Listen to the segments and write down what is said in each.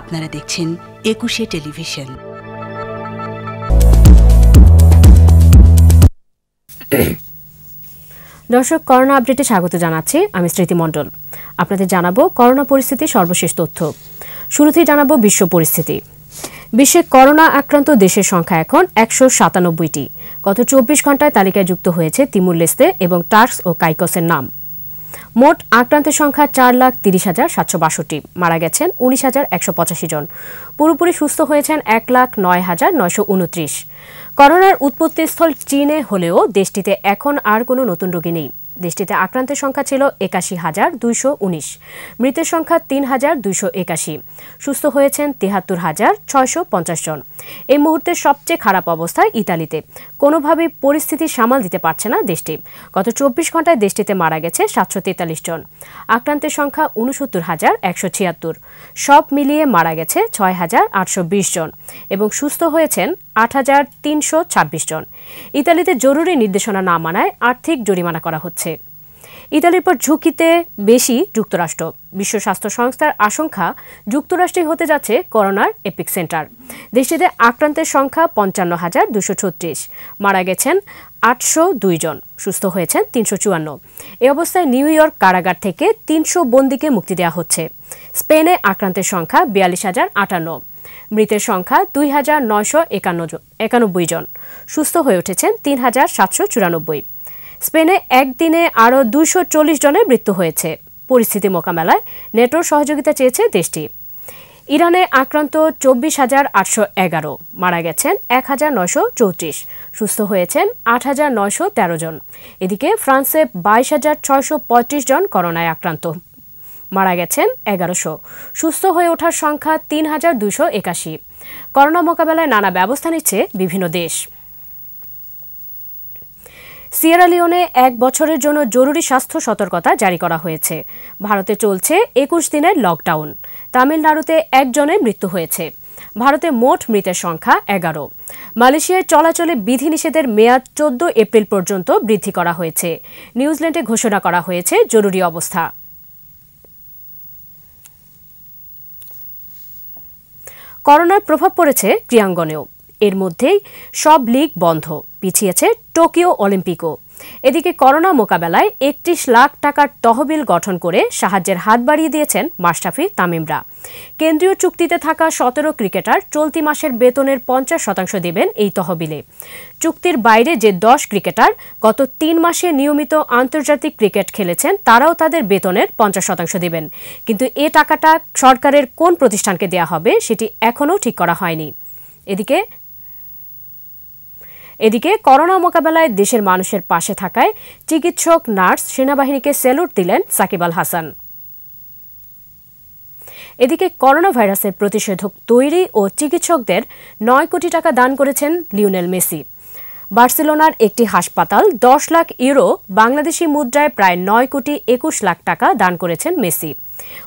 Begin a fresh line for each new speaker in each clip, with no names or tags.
আপনারা দেখছেন একুশে টেলিভিশন।
দর্শক, করোনা আপডেটে স্বাগত জানাচ্ছি আমি স্মৃতি মণ্ডল। আপনাদের জানাব করোনা পরিস্থিতি সর্বশেষ তথ্য। শুরুতেই জানাব বিশ্ব পরিস্থিতি। বিশ্বে করোনা আক্রান্ত দেশের সংখ্যা এখন একশো সাতানব্বইটি। গত চব্বিশ ঘন্টায় তালিকায় যুক্ত হয়েছে তিমুর লেস্তে এবং টার্কস ও কাইকসের নাম। মোট আক্রান্তের সংখ্যা চার লাখ তিরিশ হাজার সাতশো বাষট্টি। মারা গেছেন উনিশ হাজার একশো পঁচাশি জন। পুরোপুরি সুস্থ হয়েছেন এক লাখ নয় হাজার নয়শো উনত্রিশ। করোনার উৎপত্তিস্থল চীনে হলেও দেশটিতে এখন আর কোনো নতুন রোগী নেই। দেশটিতে আক্রান্তের সংখ্যা ছিল একাশি হাজার দুইশো উনিশ। মৃতের সংখ্যা তিন হাজার দুইশো একাশি। সুস্থ হয়েছেন তেহাত্তর হাজার ছয়শো পঞ্চাশ জন। এই মুহূর্তে সবচেয়ে খারাপ অবস্থা ইতালিতে। কোনোভাবেই পরিস্থিতি সামাল দিতে পারছে না দেশটি। গত চব্বিশ ঘন্টায় দেশটিতে মারা গেছে সাতশো তেতাল্লিশ জন। আক্রান্তের সংখ্যা উনসত্তর হাজার একশো ছিয়াত্তর। সব মিলিয়ে মারা গেছে ছয় হাজার আটশো বিশ জন এবং সুস্থ হয়েছেন আট হাজার তিনশো ছাব্বিশ জন। ইতালিতে জরুরি নির্দেশনা না মানায় আর্থিক জরিমানা করা হচ্ছে। ইতালির পর ঝুঁকিতে বেশি যুক্তরাষ্ট্র। বিশ্ব স্বাস্থ্য সংস্থার আশঙ্কা, যুক্তরাষ্ট্রে হতে যাচ্ছে করোনার এপিক সেন্টার। দেশটিতে আক্রান্তের সংখ্যা পঞ্চান্ন হাজার দুশো ছত্রিশ। মারা গেছেন আটশো দুই জন। সুস্থ হয়েছেন তিনশো চুয়ান্ন। এ অবস্থায় নিউ ইয়র্ক কারাগার থেকে তিনশো বন্দীকে মুক্তি দেওয়া হচ্ছে। স্পেনে আক্রান্তের সংখ্যা বিয়াল্লিশ হাজার আটান্ন। মৃতের সংখ্যা দুই হাজার নয়শো একানব্বই জন। সুস্থ হয়ে উঠেছেন তিন হাজার সাতশো চুরানব্বই। স্পেনে একদিনে আরও দুইশো চল্লিশ জনের মৃত্যু হয়েছে। পরিস্থিতি মোকাবেলায় নেটোর সহযোগিতা চেয়েছে দেশটি। ইরানে আক্রান্ত চব্বিশ হাজার আটশো এগারো, মারা গেছেন এক হাজার নয়শো চৌত্রিশ। সুস্থ হয়েছেন আট হাজার নয়শো তেরো জন। এদিকে ফ্রান্সে বাইশ হাজার ছয়শো পঁয়ত্রিশ জন করোনায় আক্রান্ত। মারা গেছেন এগারোশো। সুস্থ হয়ে ওঠার সংখ্যা তিন হাজার দুশো একাশি। করোনা মোকাবেলায় নানা ব্যবস্থা নিচ্ছে বিভিন্ন দেশ। সিয়েরা লিওনে এক বছরের জন্য জরুরি স্বাস্থ্য সতর্কতা জারি করা হয়েছে। ভারতে চলছে একুশ দিনের লকডাউন। তামিলনাড়ুতে একজনের মৃত্যু হয়েছে। ভারতে মোট মৃতের সংখ্যা এগারো। মালয়েশিয়ায় চলাচলে বিধিনিষেধের মেয়াদ চোদ্দ এপ্রিল পর্যন্ত বৃদ্ধি করা হয়েছে। নিউজিল্যান্ডে ঘোষণা করা হয়েছে জরুরি অবস্থা। করোনার প্রভাব পড়েছে ক্রিয়াঙ্গনেও এর মধ্যেই সব লিগ বন্ধ, পিছিয়েছে টোকিও অলিম্পিকও। এদিকে করোনা মোকাবেলায় একত্রিশ লাখ টাকার তহবিল গঠন করে সাহায্যের হাত বাড়িয়ে দিয়েছেন মাশরাফি তামিমরা। কেন্দ্রীয় চুক্তিতে থাকা সতেরো ক্রিকেটার চলতি মাসের বেতনের পঞ্চাশ শতাংশ দেবেন এই তহবিলে। চুক্তির বাইরে যে দশ ক্রিকেটার গত তিন মাসে নিয়মিত আন্তর্জাতিক ক্রিকেট খেলেছেন, তারাও তাদের বেতনের পঞ্চাশ শতাংশ দেবেন। কিন্তু এ টাকাটা সরকারের কোন প্রতিষ্ঠানকে দেয়া হবে সেটি এখনও ঠিক করা হয়নি। এদিকে এদিকে করোনা মোকাবেলায় দেশের মানুষের পাশে থাকায় চিকিৎসক, নার্স, সেনাবাহিনীকে স্যালুট দিলেন সাকিব আল হাসান। এদিকে করোনা ভাইরাসের প্রতিষেধক তৈরি ও চিকিৎসকদের নয় কোটি টাকা দান করেছেন লিওনেল মেসি। বার্সেলোনার একটি হাসপাতাল দশ লাখ ইউরো, বাংলাদেশি মুদ্রায় প্রায় নয় কোটি একুশ লাখ টাকা দান করেছেন মেসি।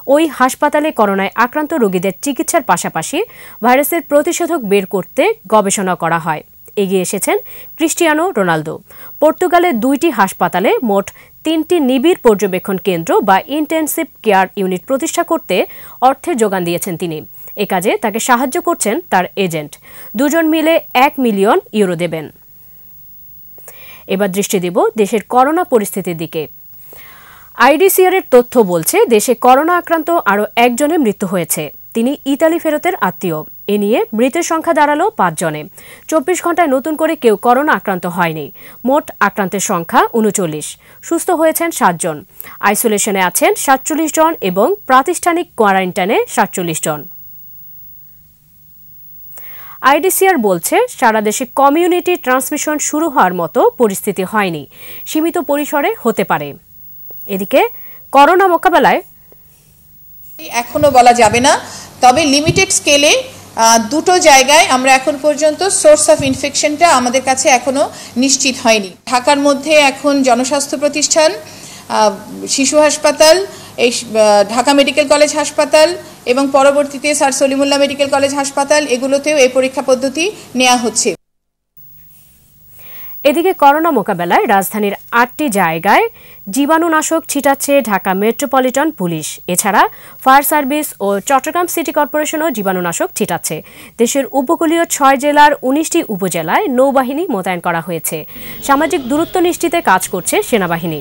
ওই হাসপাতালে করোনায় আক্রান্ত রোগীদের চিকিৎসার পাশাপাশি ভাইরাসের প্রতিষেধক বের করতে গবেষণা করা হয়। এগিয়ে এসেছেন ক্রিস্টিয়ানো রোনালদো। পর্তুগালের দুইটি হাসপাতালে মোট তিনটি নিবিড় পর্যবেক্ষণ কেন্দ্র বা ইন্টেন্সিভ কেয়ার ইউনিট প্রতিষ্ঠা করতে অর্থের যোগান দিয়েছেন তিনি। এ কাজে তাকে সাহায্য করছেন তার এজেন্ট দুজন মিলে এক মিলিয়ন ইউরো দেবেন। এবার দৃষ্টি দিব দেশের করোনা পরিস্থিতির দিকে। আইডিসিআর এর তথ্য বলছে, দেশে করোনা আক্রান্ত আরও একজনের মৃত্যু হয়েছে। তিনি ইতালি ফেরতের আত্মীয়। এ নিয়ে মৃতের সংখ্যা দাঁড়াল পাঁচজনে। চব্বিশ ঘন্টায় নতুন করে কেউ করোনা আক্রান্ত হয়নি। মোট আক্রান্তের সংখ্যা উনচল্লিশ। সুস্থ হয়েছেন সাতজন। আইসোলেশনে আছেন সাতচল্লিশ জন এবং প্রাতিষ্ঠানিক কোয়ারেন্টাইনে সাতচল্লিশ জন। আইডিসিআর বলছে, সারা দেশে কমিউনিটি ট্রান্সমিশন শুরু হওয়ার মতো পরিস্থিতি হয়নি। সীমিত পরিসরে হতে পারে। এদিকে, করোনা মোকাবেলায়
এখনও বলা যাবে না, তবে লিমিটেড স্কেলে দুটো জায়গায় আমরা এখন পর্যন্ত সোর্স অফ ইনফেকশনটা আমাদের কাছে এখনও নিশ্চিত হয়নি। ঢাকার মধ্যে এখন জনস্বাস্থ্য প্রতিষ্ঠান শিশু হাসপাতাল, এই ঢাকা মেডিকেল কলেজ হাসপাতাল এবং পরবর্তীতে স্যার সলিমুল্লাহ মেডিকেল কলেজ হাসপাতাল, এগুলোতেও এই পরীক্ষা পদ্ধতি নেওয়া হচ্ছে।
এদিকে করোনা মোকাবেলায় রাজধানীর আটটি জায়গায় জীবাণুনাশক ছিটাচ্ছে ঢাকা মেট্রোপলিটন পুলিশ। এছাড়া ফায়ার সার্ভিস ও চট্টগ্রাম সিটি কর্পোরেশনও জীবাণুনাশক ছিটাচ্ছে। দেশের উপকূলীয় ছয় জেলার উনিশটি উপজেলায় নৌবাহিনী মোতায়েন করা হয়েছে। সামাজিক দূরত্ব নিশ্চিতে কাজ করছে সেনাবাহিনী।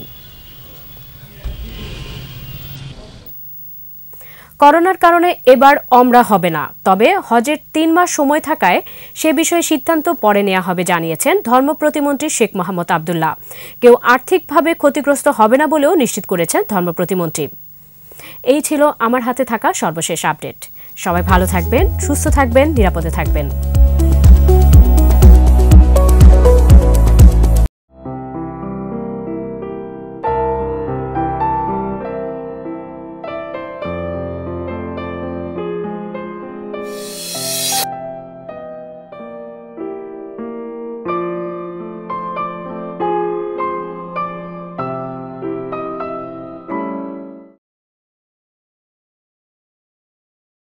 করোনার কারণে এবার অমরা হবে না। তবে হজের তিন মাস সময় থাকায় সে বিষয়ে সিদ্ধান্ত পরে নেওয়া হবে জানিয়েছেন ধর্ম প্রতিমন্ত্রী শেখ মোহাম্মদ আবদুল্লাহ। কেউ আর্থিকভাবে ক্ষতিগ্রস্ত হবে না বলেও নিশ্চিত করেছেন ধর্ম প্রতিমন্ত্রী। এই ছিল আমার হাতে থাকা সর্বশেষ আপডেট। সবাই ভালো থাকবেন, সুস্থ থাকবেন, নিরাপদে থাকবেন।